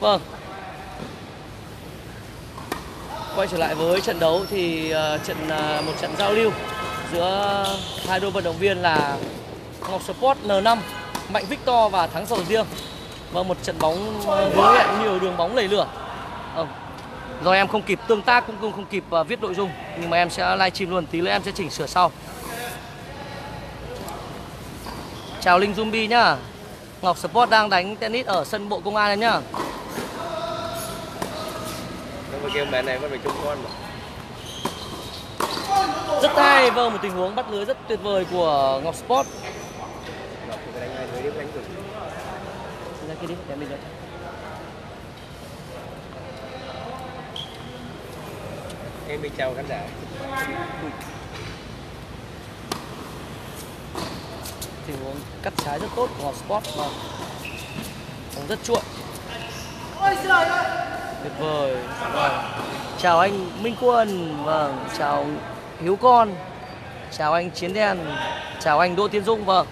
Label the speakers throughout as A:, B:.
A: Vâng. Quay trở lại với trận đấu thì uh, trận uh, một trận giao lưu giữa hai đôi vận động viên là Ngọc Sport N5, Mạnh Victor và Thắng Sầu Riêng. Và một trận bóng ờ, hứa hẹn nhiều đường bóng lầy lửa. Ờ, do em không kịp tương tác cũng không, không kịp uh, viết nội dung nhưng mà em sẽ livestream luôn tí nữa em sẽ chỉnh sửa sau. Chào Linh Zombie nhá. Ngọc Sport đang đánh tennis ở sân Bộ Công an em nhá.
B: Nhưng mà kêu mẹ này vẫn phải chung con mà.
A: Rất hay, vâng một tình huống bắt lưới rất tuyệt vời của Ngọc Sport.
B: Ngọc thì phải đánh hai lưới đi đánh rồi.
A: Ra kia đi, để mình ra.
B: Em chào khán giả.
A: Tình huống cắt trái rất tốt của Ngọc Sport và bóng rất chuộng. Tuyệt vời. Vâng. Chào anh Minh Quân, vâng, chào Hiếu Con, chào anh Chiến Đen, chào anh Đỗ Tiến Dũng, vâng.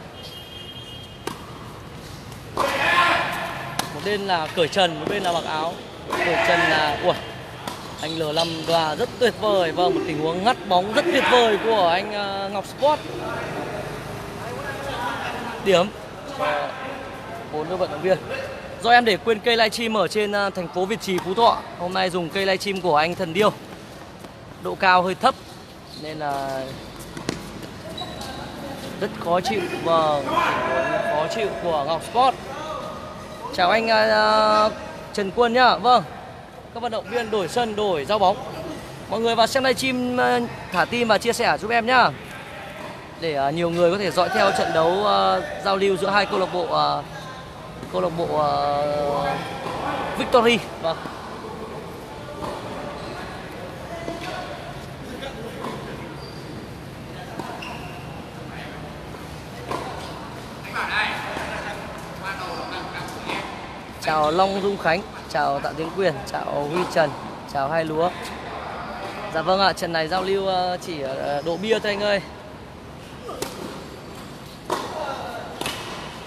A: Một bên là cởi trần, một bên là mặc áo. Cởi trần là ui, anh L5 và rất tuyệt vời, vâng, một tình huống ngắt bóng rất tuyệt vời của anh ờ, Ngọc Sport. Điểm. Cho bốn đôi vận động viên. Do em để quên cây livestream ở trên à, thành phố Việt Trì Phú Thọ. Hôm nay dùng cây livestream của anh Thần Điêu. Độ cao hơi thấp Nên là Rất khó chịu. Vâng Khó chịu của Ngọc Sport. Chào anh uh, Trần Quân nhá. Vâng Các vận động viên đổi sân đổi giao bóng. Mọi người vào xem livestream uh, thả tim và chia sẻ giúp em nhá. Để uh, nhiều người có thể dõi theo trận đấu uh, giao lưu giữa hai câu lạc bộ uh, câu lạc bộ uh, Victory. Vâng. Chào Long Dung Khánh chào Tạ Tiến Quyền chào Huy Trần chào Hai Lúa. Dạ vâng ạ trận này giao lưu chỉ độ bia thôi anh ơi.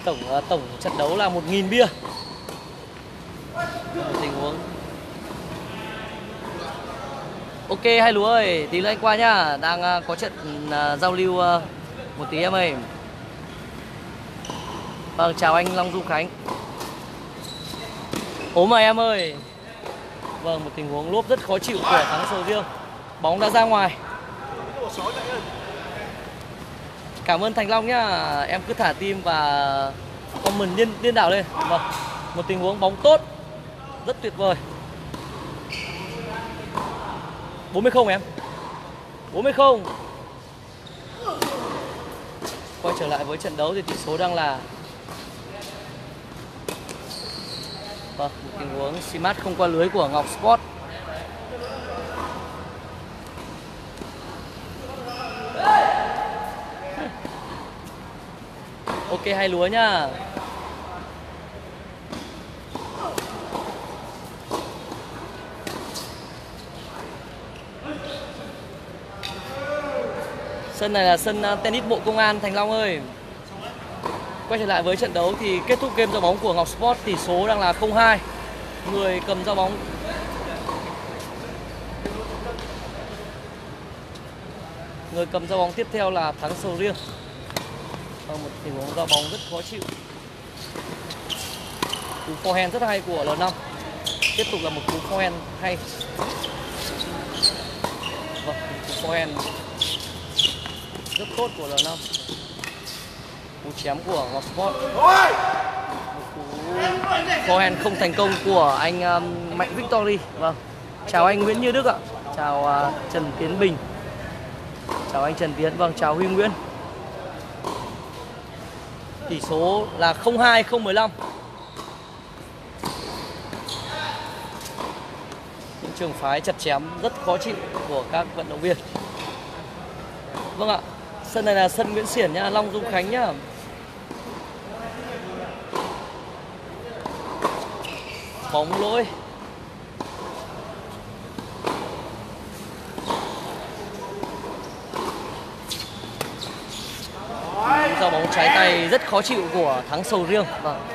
A: Tổng ờ, tổng trận đấu là 1.000 bia. Tình huống. Ok hai lúa ơi tí nữa anh qua nhá. Đang ờ, có trận uh, ờ, giao lưu uh, một tí em ơi. Vâng chào anh Long Du Khánh. Ốm mà em ơi. Vâng một tình huống lốp rất khó chịu của thắng sầu riêng. Bóng đã ra ngoài. Cảm ơn Thành Long nhá. Em cứ thả tim và comment điên, điên đảo lên. Vâng Một tình huống bóng tốt. Rất tuyệt vời. 40 không em? 40 không. Quay trở lại với trận đấu thì tỷ số đang là Vâng, một tình huống simat không qua lưới của Ngọc Sport. Ok, hai lúa nhá. Sân này là sân à, tennis bộ công an Thành Long ơi. Quay trở lại với trận đấu thì kết thúc game giao bóng của Ngọc Sport Tỷ số đang là 0-2 Người cầm giao bóng. Người cầm giao bóng tiếp theo là Thắng Sầu Riêng. Sau một tình huống ra bóng rất khó chịu. Cú forehand rất hay của L5 tiếp tục là một cú forehand hay. Vâng cú forehand rất tốt của L5 cú chém của Ngọc Sport một cú forehand không thành công của anh um, Mạnh Victory. Vâng chào anh Nguyễn Như Đức ạ. Chào uh, Trần Tiến Bình. Chào anh Trần Tiến vâng chào Huy Nguyễn. Tỷ số là 02 015. Những trường phái chặt chém rất khó chịu của các vận động viên. Vâng ạ. Sân này là sân Nguyễn Xiển nhá, Long Dung Khánh nhá. Bóng lỗi rất khó chịu của thắng sầu riêng. Vâng.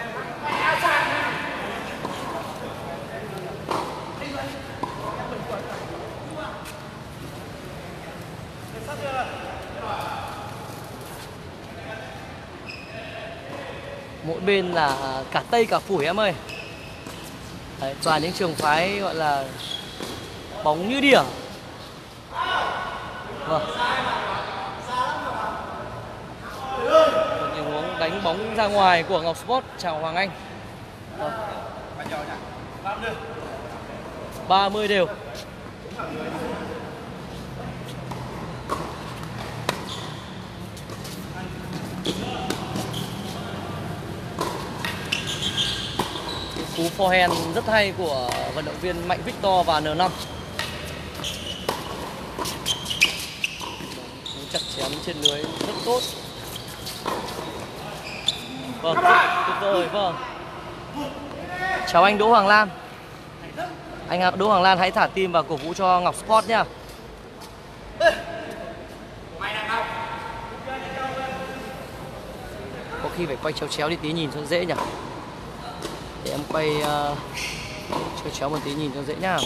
A: mỗi bên là cả tây cả phủ em ơi. Đấy, toàn những trường phái gọi là bóng như đỉa. Vâng. Đánh bóng ra ngoài của Ngọc Sport. Chào Hoàng Anh. Vâng. 30 đều. Cú forehand rất hay của vận động viên Mạnh Victor và N5 cú chặt chém trên lưới rất tốt vâng. Tuyệt vời vâng. Chào anh Đỗ Hoàng Lan. Anh à, Đỗ Hoàng Lan hãy thả tim và cổ vũ cho Ngọc Sport nhá có khi phải quay chéo chéo đi tí nhìn cho dễ nhỉ? Để em quay uh, chéo chéo một tí nhìn cho dễ nhá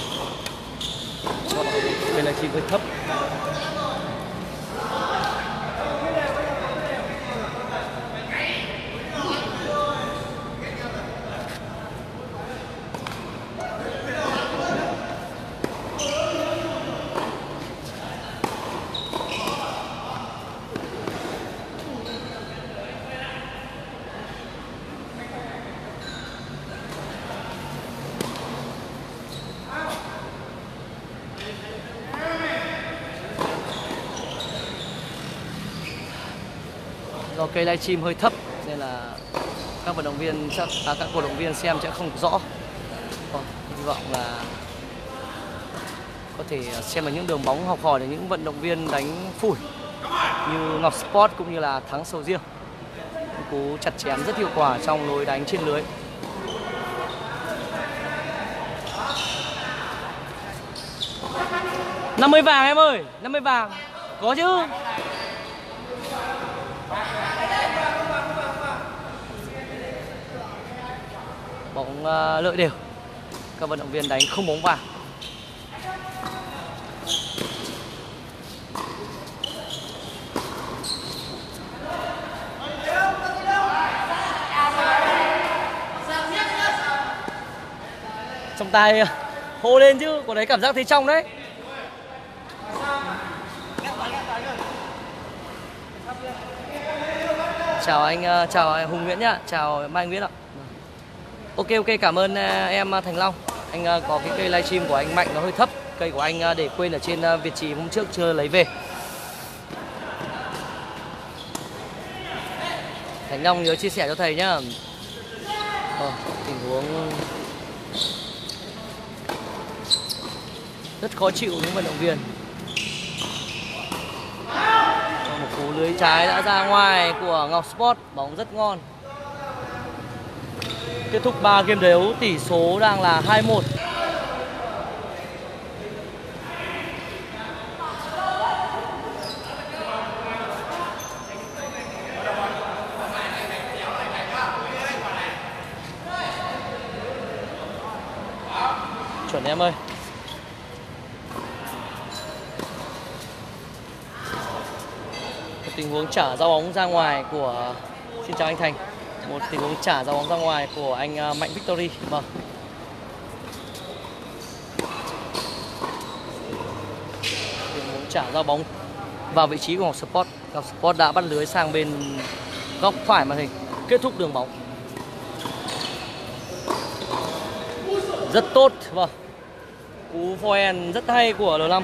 A: bên này chim hơi thấp. Cây livestream hơi thấp nên là các vận động viên chắc à, các cổ động viên xem sẽ không rõ. Ờ, hy vọng là có thể xem được những đường bóng học hỏi được những vận động viên đánh phủi như Ngọc Sport cũng như là Thắng Sầu Riêng. Cú chặt chém rất hiệu quả trong lối đánh trên lưới. Năm mươi vàng em ơi 50 vàng. Có chứ. Bóng ờ, lợi đều. Các vận động viên đánh không bóng vào. Trong tay ờ, hô lên chứ, có đấy cảm giác thấy trong đấy. Chào anh ờ, chào anh Hùng Nguyễn nhá, chào Mai Nguyễn ạ. Ok ok cảm ơn à, em à, Thành Long. Anh à, có cái cây livestream của anh Mạnh nó hơi thấp. Cây của anh để quên ở trên Việt Trì hôm trước chưa lấy về. Thành Long nhớ chia sẻ cho thầy nhá. Ờ, tình huống rất khó chịu những vận động viên. Một cú lưới trái đã ra ngoài của Ngọc Sport bóng rất ngon kết thúc 3 game đấu tỷ số đang là 2-1 chuẩn em ơi. Một tình huống trả giao bóng ra ngoài của xin chào anh Thành một tình huống trả giao bóng ra ngoài của anh à, Mạnh Victory. Vâng. Tình huống trả giao bóng vào vị trí của Ngọc Sport. Ngọc Sport đã bắt lưới sang bên góc phải màn hình, kết thúc đường bóng. Rất tốt vâng. Cú forehand rất hay của L5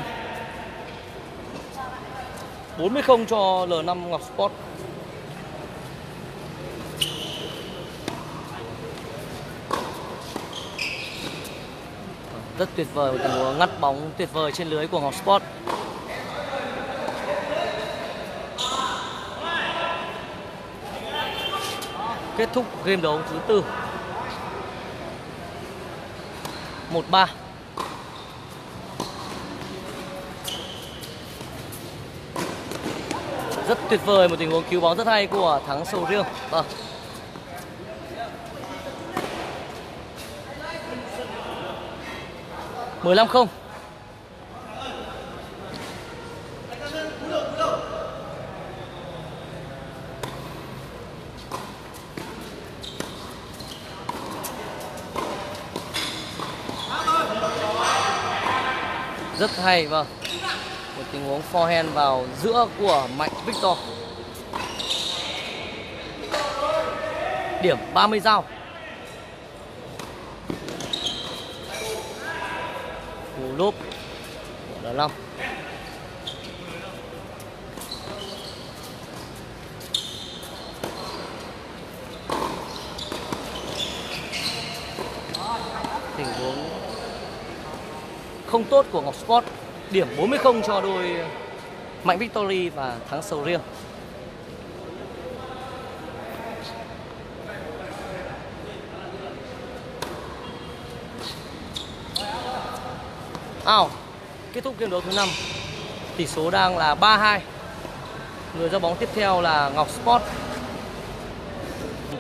A: 40 không cho L5 Ngọc Sport. rất tuyệt vời, một tình huống ngắt bóng tuyệt vời trên lưới của Ngọc Sport. Kết thúc game đấu thứ tư. 1-3 rất tuyệt vời, một tình huống cứu bóng rất hay của thắng sầu riêng. Vâng. à. 15 không. Rất hay vâng. Một tình huống forehand vào giữa của mạnh victor. Điểm 30 mươi dao. Lốp của Đà Long tình huống không tốt của Ngọc Sport. Điểm 40 không cho đôi Mạnh Victory và thắng sầu riêng. Ao kết thúc game đấu thứ năm tỷ số đang là 3-2 người ra bóng tiếp theo là Ngọc Sport.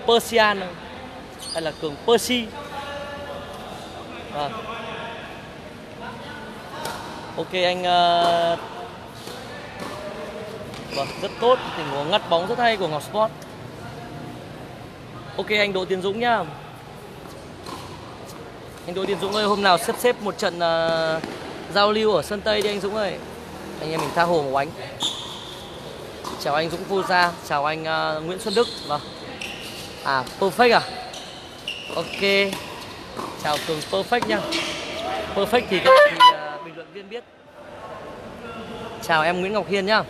A: Persian hay là cường Percy. À. Ok anh uh... Vâng, rất tốt. Tình huống ngắt bóng rất hay của Ngọc Sport. Ok anh Đỗ Tiến Dũng nhá. Anh Đỗ Tiến Dũng ơi hôm nào xếp xếp một trận uh, giao lưu ở sân Tây đi anh Dũng ơi. Anh em mình tha hồ một ánh Chào anh Dũng Vô Gia Chào anh uh, Nguyễn Xuân Đức. Vâng. À perfect à? Ok. Chào Cường Perfect nha. Perfect thì các thì, uh, à, bình luận viên biết. Chào em Nguyễn Ngọc Hiên nhá.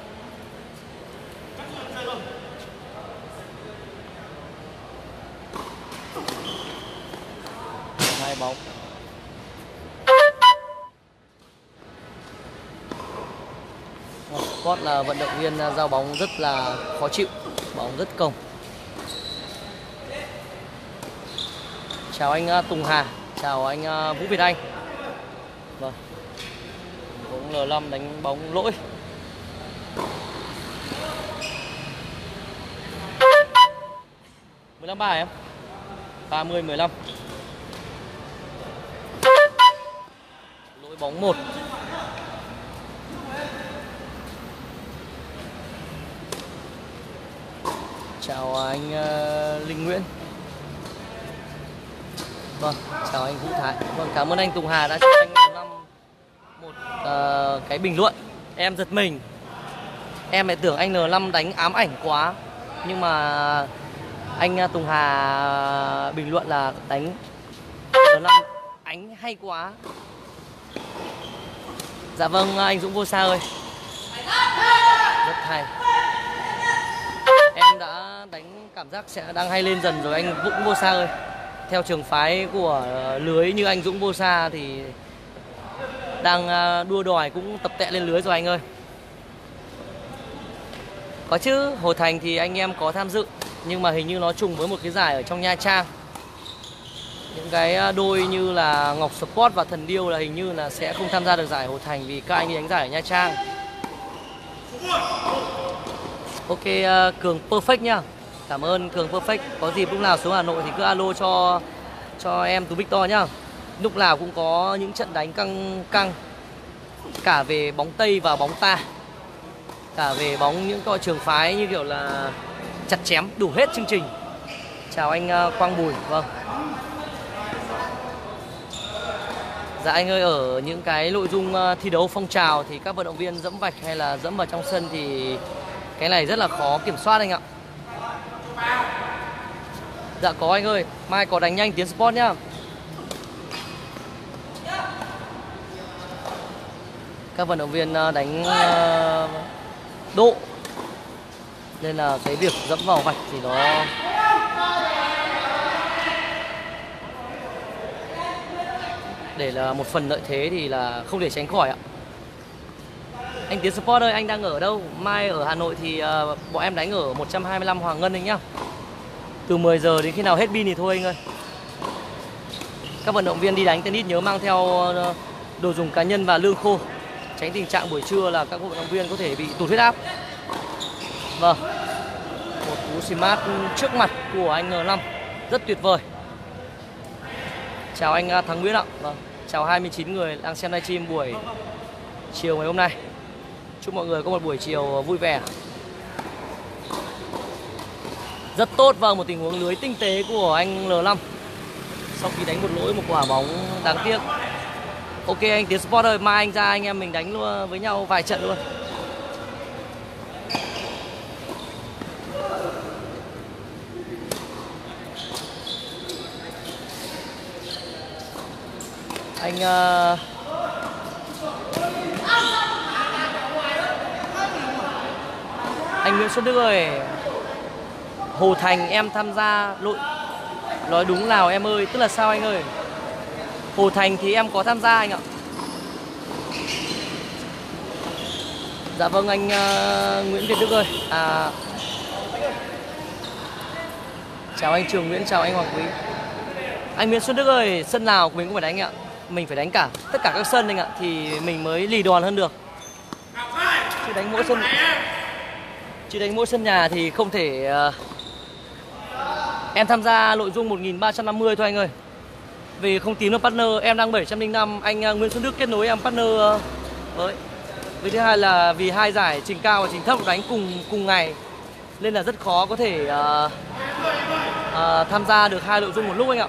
A: Hai bóng. Scott là vận động viên à, giao bóng rất là khó chịu, bóng rất cồng chào anh à, Tùng Hà, chào anh à, Vũ Việt Anh. Vâng. Bóng L5 đánh bóng lỗi. mười lăm ba em. ba mươi mười lăm. Lỗi bóng một. Chào anh ờ, Linh Nguyễn Vâng, chào anh Vũ Thái. Vâng, cảm ơn anh Tùng Hà đã cho anh năm một uh, cái bình luận. Em giật mình. Em lại tưởng anh N5 đánh ám ảnh quá. Nhưng mà anh ờ, Tùng Hà bình luận là đánh N5 ánh hay quá. Dạ vâng anh Dũng Vô Sa ơi. Rất hay. Cảm giác sẽ đang hay lên dần rồi. Anh Dũng Vô Sa ơi, theo trường phái của ờ, lưới như anh Dũng Vô Sa thì đang ờ, đua đòi cũng tập tệ lên lưới rồi anh ơi. Có chứ, Hồ Thành thì anh em có tham dự, nhưng mà hình như nó trùng với một cái giải ở trong Nha Trang. Những cái ờ, đôi như là Ngọc Sport và Thần Điêu là hình như là sẽ không tham gia được giải Hồ Thành vì các anh đi đánh giải ở Nha Trang. Ok Cường perfect nhá Cảm ơn Cường Perfect. Có dịp lúc nào xuống Hà Nội thì cứ alo cho cho em Tú Victor nhá. Lúc nào cũng có những trận đánh căng căng. Cả về bóng Tây và bóng ta. Cả về bóng những coi trường phái như kiểu là chặt chém, đủ hết chương trình. Chào anh ờ, Quang Bùi. Vâng. Dạ anh ơi, ở những cái nội dung ờ, thi đấu phong trào thì các vận động viên dẫm vạch hay là dẫm vào trong sân thì cái này rất là khó kiểm soát anh ạ. Dạ có anh ơi, Mai có đánh nhanh tiến sport nhá. Các vận động viên à, đánh à, độ. Nên là cái việc dẫm vào vạch thì nó Để là một phần lợi thế thì là không thể tránh khỏi ạ. Anh Tiến Sport ơi, anh đang ở đâu? Mai ở Hà Nội thì uh, bọn em đánh ở 125 Hoàng Ngân anh nhá. Từ 10 giờ đến khi nào hết pin thì thôi anh ơi. Các vận động viên đi đánh tennis nhớ mang theo uh, đồ dùng cá nhân và lương khô. Tránh tình trạng buổi trưa là các vận động viên có thể bị tụt huyết áp. Vâng. Một cú smart trước mặt của anh N5 Rất tuyệt vời. Chào anh à, Thắng Nguyễn ạ. Vâng. Chào 29 người đang xem livestream buổi chiều ngày hôm nay. Chúc mọi người có một buổi chiều vui vẻ. Rất tốt vào một tình huống lưới tinh tế của anh L5 Sau khi đánh một lỗi một quả bóng đáng tiếc. Ok anh Tiến Sport ơi, mai anh ra anh em mình đánh luôn với nhau vài trận luôn. Anh uh... Anh Nguyễn Xuân Đức ơi. Hồ Thành em tham gia lội. Nói đúng nào em ơi Tức là sao anh ơi? Hồ Thành thì em có tham gia anh ạ. Dạ vâng anh uh, Nguyễn Việt Đức ơi. À, Chào anh Trường Nguyễn, chào anh Hoàng Quý. Anh Nguyễn Xuân Đức ơi, sân nào mình cũng phải đánh ạ. Mình phải đánh cả, tất cả các sân anh ạ Thì mình mới lì đoàn hơn được. Chứ đánh mỗi sân. Chứ đánh mỗi sân nhà thì không thể ờ, Em tham gia nội dung 1350 thôi anh ơi. Vì không tìm được partner Em đang 705 Anh ờ, Nguyễn Xuân Đức kết nối em partner ờ, với. Với thứ hai là vì hai giải trình cao và trình thấp đánh cùng cùng ngày Nên là rất khó có thể uh, uh, tham gia được hai nội dung một lúc anh ạ.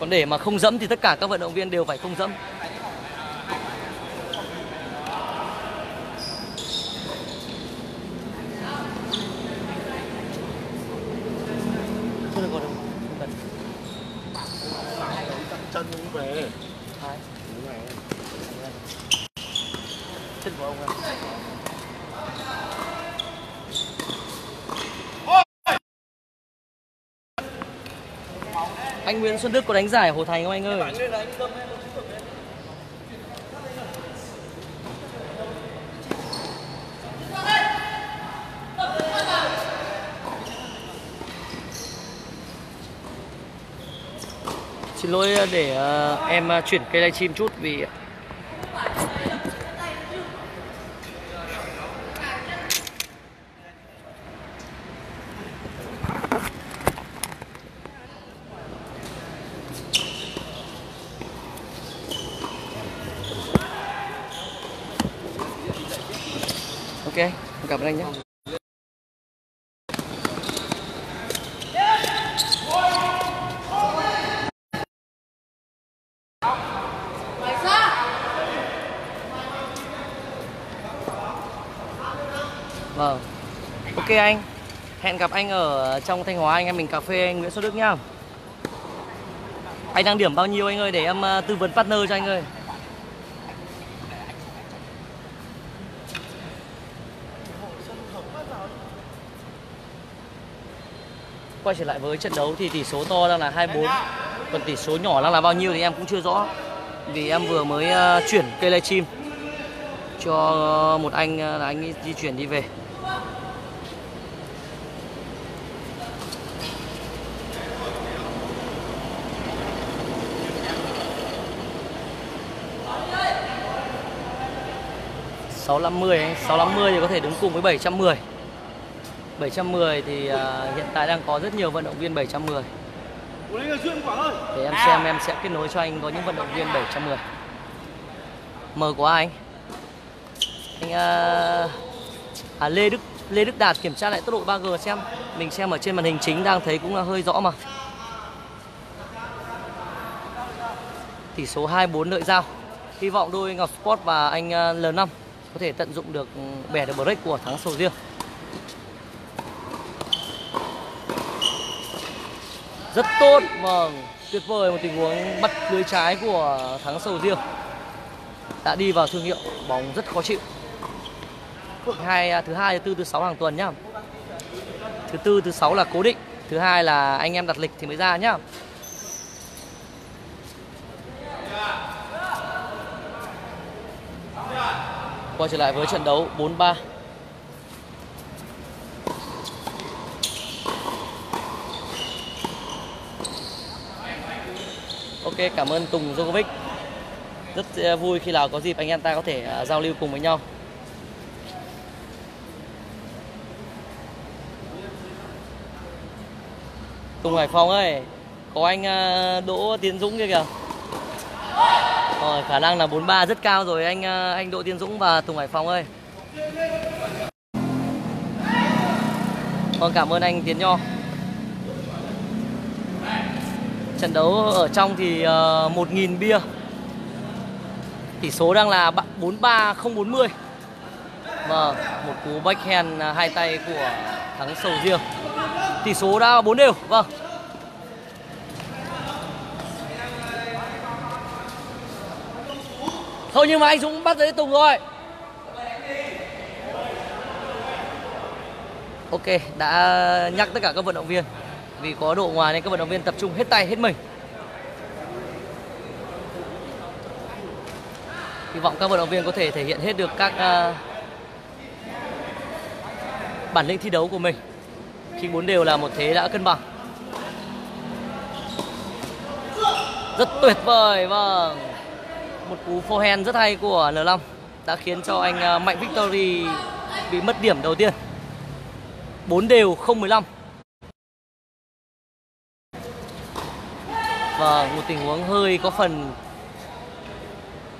A: Còn để mà không dẫm thì tất cả các vận động viên đều phải không dẫm Chưa được còn đâu Không cần
B: chân cũng về
A: Hai
B: đúng này
A: Chân của ông à Anh Nguyễn Xuân Đức có đánh giải Hồ Thành không anh ơi? Xin lỗi để ờ, em ờ, chuyển cây livestream chút vì Ok, cảm ơn anh nhé. Vâng. Ok anh. Hẹn gặp anh ở trong Thanh Hóa anh em mình cà phê anh Nguyễn Xuân Đức nhá. Anh đang điểm bao nhiêu anh ơi để em ờ, tư vấn partner cho anh ơi. Quay trở lại với trận đấu thì tỷ số to đang là 24 Còn tỷ số nhỏ đang là bao nhiêu thì em cũng chưa rõ. Vì em vừa mới uh, chuyển cây livestream Cho một anh uh, là anh ấy di chuyển đi về. Sáu năm mươi sáu năm mươi thì có thể đứng cùng với 710 710 thì uh, hiện tại đang có rất nhiều vận động viên 710 Để em xem em sẽ kết nối cho anh có những vận động viên 710 Mời của anh Anh uh, à, Lê Đức Lê Đức Đạt kiểm tra lại tốc độ 3G xem. Mình xem ở trên màn hình chính đang thấy cũng là hơi rõ mà. Tỷ số 24 lợi giao. Hy vọng đôi Ngọc Sport và anh uh, L5 có thể tận dụng được bẻ được break của thắng sầu riêng rất tốt. Vâng tuyệt vời. Một tình huống bắt lưới trái của thắng sầu riêng. Đã đi vào thương hiệu, bóng rất khó chịu. Hai à, thứ hai, thứ tư, thứ sáu hàng tuần nhá. Thứ tư, thứ sáu là cố định. Thứ hai là anh em đặt lịch thì mới ra nhá. Quay trở lại với trận đấu 4-3 Ok, cảm ơn Tùng Djokovic. Rất ờ, vui khi nào có dịp anh em ta có thể ờ, giao lưu cùng với nhau. Tùng Hải Phòng ơi Có anh ờ, Đỗ Tiến Dũng kia kìa. Rồi, khả năng là 43 rất cao rồi anh anh Đỗ Tiến Dũng và Tùng Hải Phòng ơi. Con cảm ơn anh Tiến Nho. Trận đấu ở trong thì ờ, uh, 1.000 bia. Tỷ số đang là 43 040 Vâng, một cú backhand à, hai tay của thắng sầu riêng. Tỷ số đã 4 đều, vâng. Thôi nhưng mà anh Dũng bắt giấy Tùng rồi. Ok, đã nhắc tất cả các vận động viên. Vì có độ ngoài nên các vận động viên tập trung hết tay hết mình. Hy vọng các vận động viên có thể thể hiện hết được các uh, bản lĩnh thi đấu của mình. Khi bốn đều là một thế đã cân bằng. Rất tuyệt vời, vâng. Một cú forehand rất hay của L5 Đã khiến cho anh ờ, Mạnh Victory bị mất điểm đầu tiên. 4 đều 015 Và một tình huống hơi có phần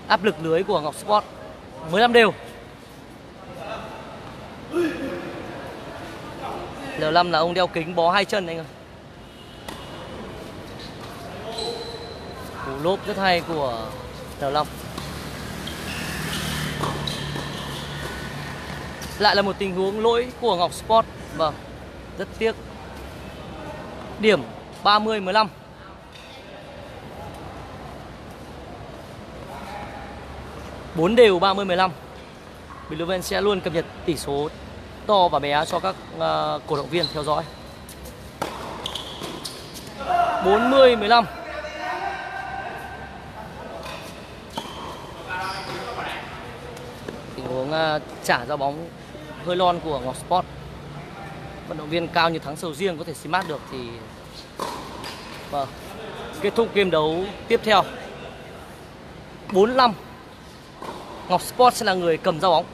A: áp lực lưới của Ngọc Sport. 15 đều. L5 là ông đeo kính bó hai chân anh ơi Cú lốp rất hay của L5 Lại là một tình huống lỗi của Ngọc Sport. Vâng, rất tiếc. Điểm 30-15 4 đều 30-15 Bình sẽ luôn cập nhật tỷ số to và bé cho các uh, cổ động viên theo dõi. 40-15 Tình huống uh, trả ra bóng hơi lon của Ngọc Sport. Vận động viên cao như thắng sầu riêng có thể xi mát được thì vâng kết thúc game đấu tiếp theo. 45 Ngọc Sport sẽ là người cầm giao bóng.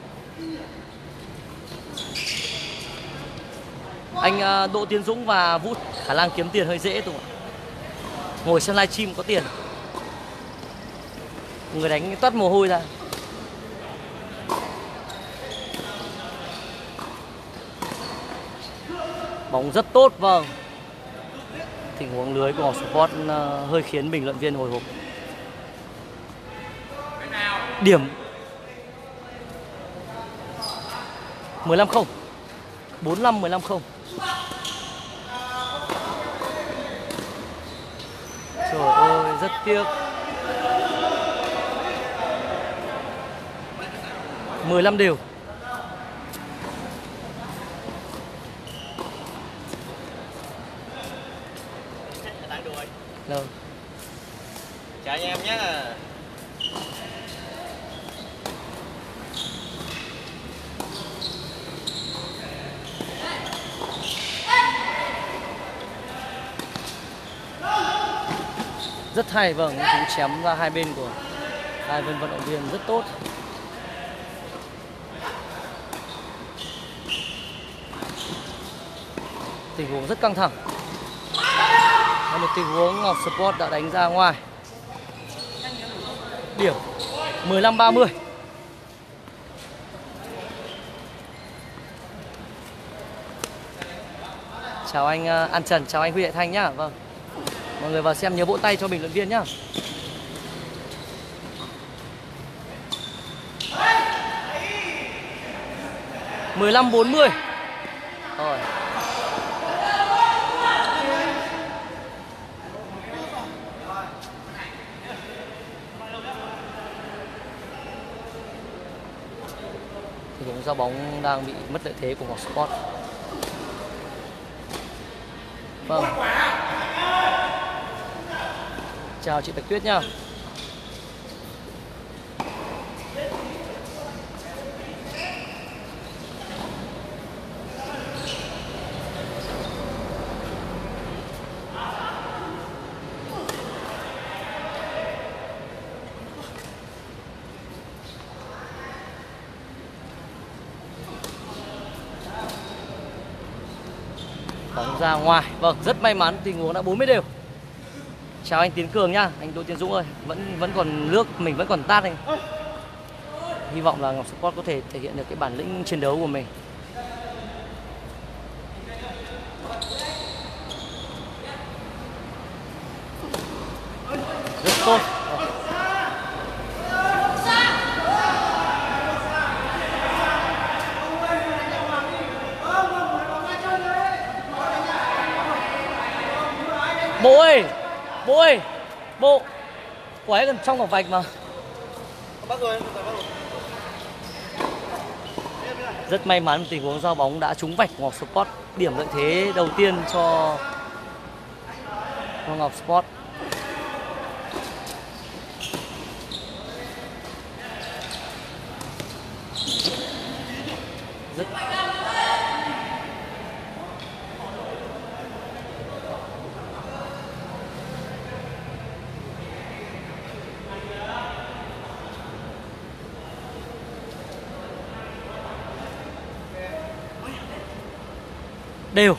A: Anh à, Đỗ Tiến Dũng và Vũ khả năng kiếm tiền hơi dễ thôi ngồi xem livestream có tiền. Người đánh toát mồ hôi ra. Bóng rất tốt vâng. Tình huống lưới của Sport à, hơi khiến bình luận viên hồi hộp. Điểm 15 0. 45 15 0. Trời ơi, rất tiếc 15 đều
B: Rồi Chào anh em nhé
A: Rất hay. Vâng, cú chém ra hai bên của hai bên vận động viên rất tốt. Tình huống rất căng thẳng. Là một tình huống Ngọc Sport đã đánh ra ngoài. Điểm 15-30 Chào anh ờ, An Trần, chào anh Huy Đại Thanh nhá. Vâng. Mọi người vào xem nhớ vỗ tay cho bình luận viên nhá mười lăm bốn mươi rồi do bóng đang bị mất lợi thế của Ngọc Sport. Vâng. Chào chị Bạch Tuyết nhá. bóng ra ngoài vâng rất may mắn, tình huống đã 40 đều chào anh Tiến Cường nhá. Anh Đỗ Tiến Dũng ơi, vẫn vẫn còn nước, mình vẫn còn tát anh. Hy vọng là Ngọc Sport có thể thể hiện được cái bản lĩnh chiến đấu của mình tốt Bộ ơi Bộ ơi Bộ Quả ấy gần trong cổng vạch mà.
B: Bắt rồi, bắt rồi.
A: Rất may mắn tình huống giao bóng đã trúng vạch của Ngọc Sport. Điểm lợi thế đầu tiên cho cho Ngọc Sport. Rất đều.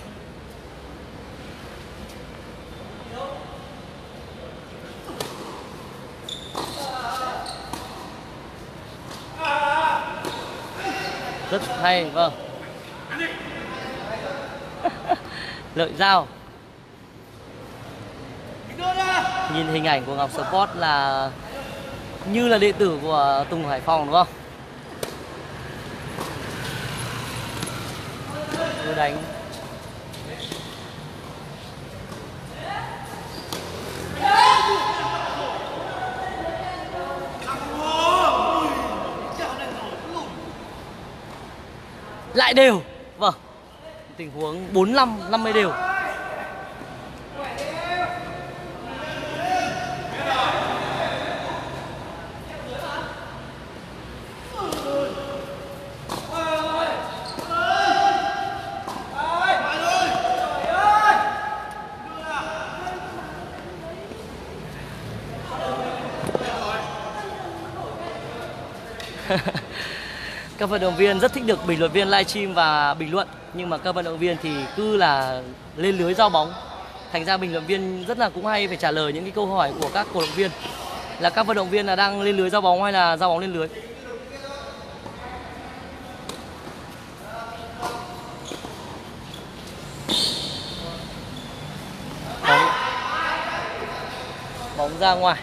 A: Rất hay vâng. Lợi dao. Nhìn hình ảnh của Ngọc Sport là như là đệ tử của Tùng Hải Phòng, đúng không? Tôi đánh. Lại đều vâng tình huống 45 50 đều Ha ha các vận động viên rất thích được bình luận viên livestream và bình luận nhưng mà các vận động viên thì cứ là lên lưới giao bóng. Thành ra bình luận viên rất là cũng hay phải trả lời những cái câu hỏi của các cổ động viên. Là các vận động viên là đang lên lưới giao bóng hay là giao bóng lên lưới? Bóng, bóng ra ngoài.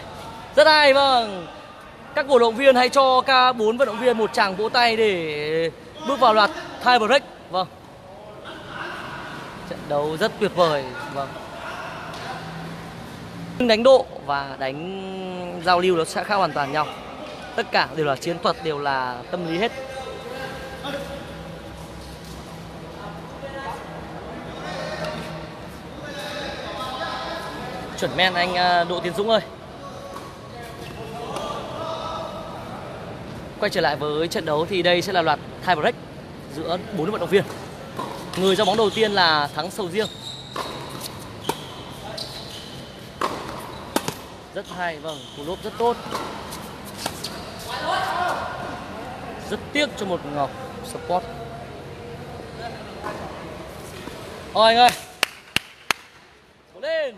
A: Rất hay vâng các cổ động viên hãy cho K4 vận động viên một tràng vỗ tay để bước vào loạt tie break. Vâng. Trận đấu rất tuyệt vời. Vâng. Đánh độ và đánh giao lưu nó sẽ khác hoàn toàn nhau. Tất cả đều là chiến thuật, đều là tâm lý hết. Chuẩn men anh Độ Đỗ Tiến Dũng ơi. Quay trở lại với trận đấu thì đây sẽ là loạt tie break giữa bốn vận động viên. Người ra bóng đầu tiên là Thắng Sầu Riêng. Rất hay, vâng, cú lốp rất tốt. Rất tiếc cho một Ngọc Sport. Ôi anh ơi. Cố lên.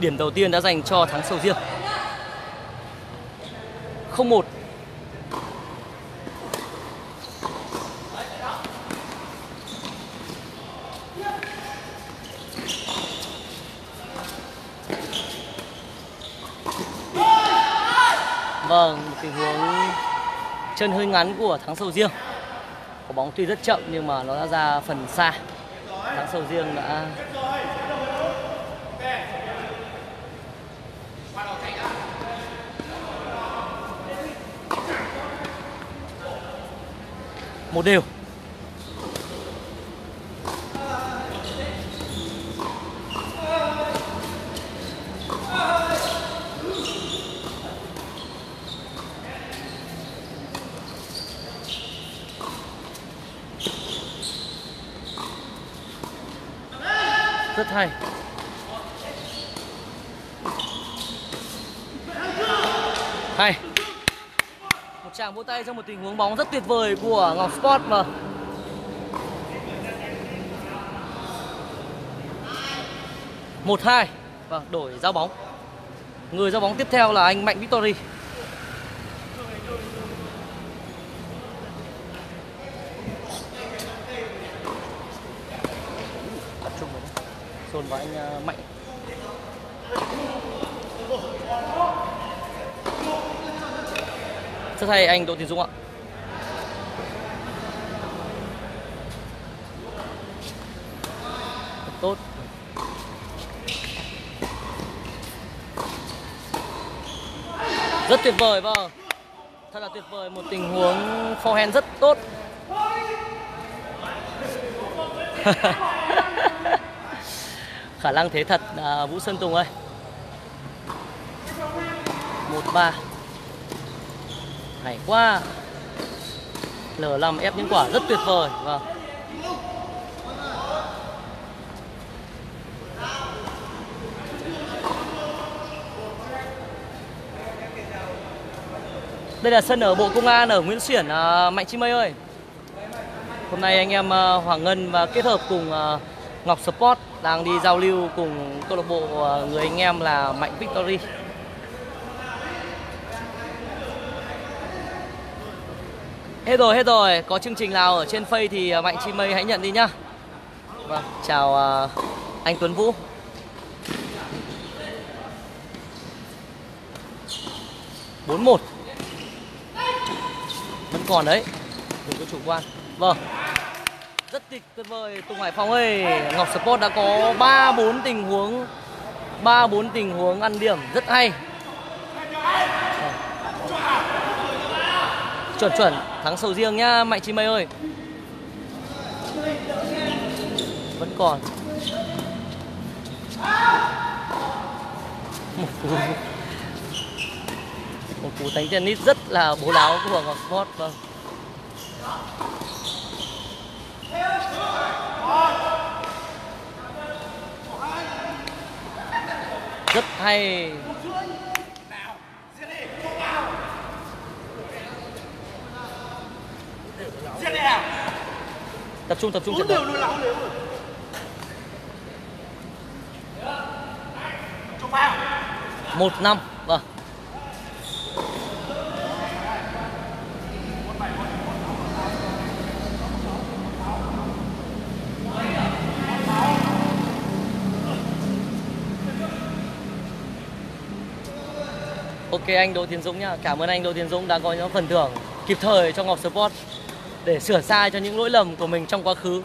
A: Điểm đầu tiên đã dành cho thắng sầu riêng. 0-1 Vâng, một tình huống chân hơi ngắn của thắng sầu riêng. Quả bóng tuy rất chậm nhưng mà nó đã ra phần xa. Thắng sầu riêng đã một đều. Rất hay. Hay bảng vô tay trong một tình huống bóng rất tuyệt vời của Ngọc Sport mà. một hai và đổi giao bóng. Người giao bóng tiếp theo là anh Mạnh Victory. Tập trung vào Sơn và anh à, Mạnh rất hay anh Đỗ Tiến Dũng ạ. Rất tốt. Rất tuyệt vời vâng. Thật là tuyệt vời một tình huống forehand rất tốt. Khả năng thế thật à, Vũ Sơn Tùng ơi. Một ba hay quá. L5 ép những quả rất tuyệt vời vâng. Đây là sân ở Bộ Công an ở Nguyễn Xuyển, à, Mạnh Chim Mây ơi. Hôm nay anh em à, Hoàng Ngân và kết hợp cùng à, Ngọc Sport đang đi giao lưu cùng câu lạc bộ à, người anh em là Mạnh Victory. Hết rồi, hết rồi. Có chương trình nào ở trên Face thì à, Mạnh chi Mây hãy nhận đi nhá. Vâng, chào à, anh Tuấn Vũ. bốn một vẫn còn đấy đừng có chủ quan vâng rất tuyệt tuyệt vời Tùng Hải Phòng ơi Ngọc Sport đã có ba bốn tình huống ba bốn tình huống ăn điểm rất hay Vâng chuẩn chuẩn. Thắng sầu riêng nhá, Mạnh Chi Mây ơi. Vẫn còn. Một cú một cú đánh tennis rất là bố láo của Ngọc Sport vâng. Rất hay. Tập trung tập trung trận đấu một năm vâng. Ok anh Đỗ Tiến Dũng nhá. Cảm ơn anh Đỗ Tiến Dũng đã có những phần thưởng kịp thời cho Ngọc Sport để sửa sai cho những lỗi lầm của mình trong quá khứ.